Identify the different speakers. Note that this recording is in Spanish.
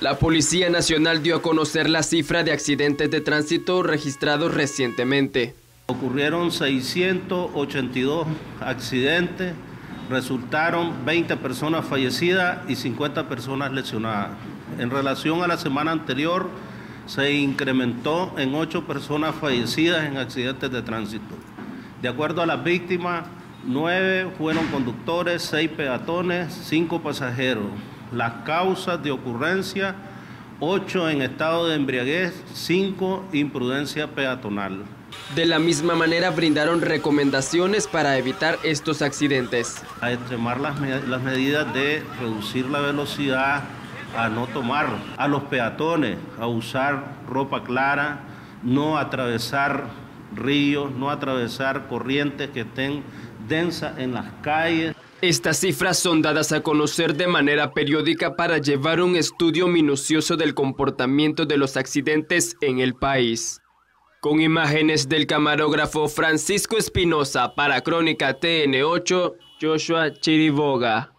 Speaker 1: La Policía Nacional dio a conocer la cifra de accidentes de tránsito registrados recientemente.
Speaker 2: Ocurrieron 682 accidentes, resultaron 20 personas fallecidas y 50 personas lesionadas. En relación a la semana anterior, se incrementó en 8 personas fallecidas en accidentes de tránsito. De acuerdo a las víctimas, 9 fueron conductores, 6 peatones, 5 pasajeros las causas de ocurrencia, 8 en estado de embriaguez, 5 imprudencia peatonal.
Speaker 1: De la misma manera brindaron recomendaciones para evitar estos accidentes.
Speaker 2: A extremar las, las medidas de reducir la velocidad, a no tomar, a los peatones, a usar ropa clara, no atravesar ríos, no atravesar corrientes que estén densas en las calles.
Speaker 1: Estas cifras son dadas a conocer de manera periódica para llevar un estudio minucioso del comportamiento de los accidentes en el país. Con imágenes del camarógrafo Francisco Espinosa para Crónica TN8, Joshua Chiriboga.